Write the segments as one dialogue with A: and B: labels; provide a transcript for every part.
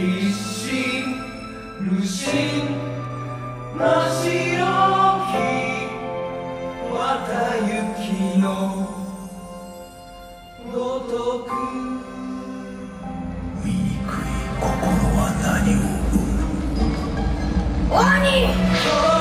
A: 一心無心真っ白き綿雪のごとく。
B: 醜い心は何を
C: 鬼
A: 強く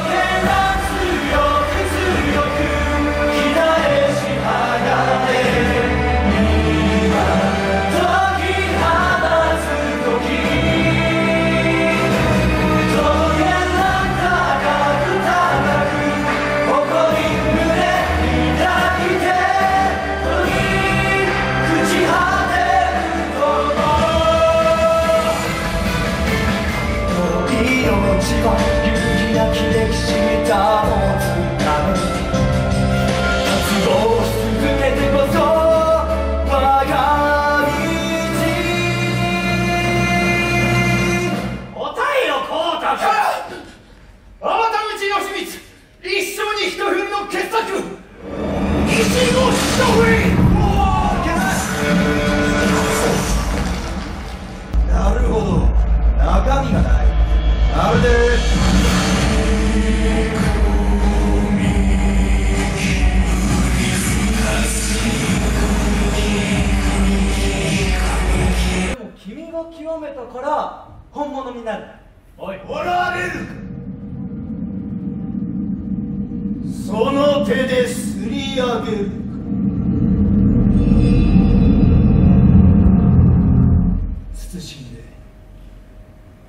D: 君が極めたから本物になる。
E: おい
B: おられるその手ですり上げる
A: 慎んで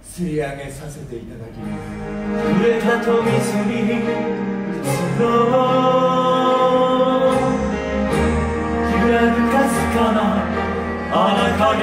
A: すり上げさせていただきます。触れたとみずに移ろう揺らぐかすかなあなたで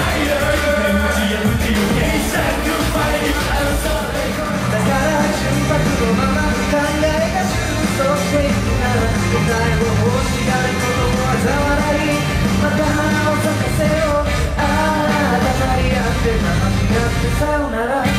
A: Sayonara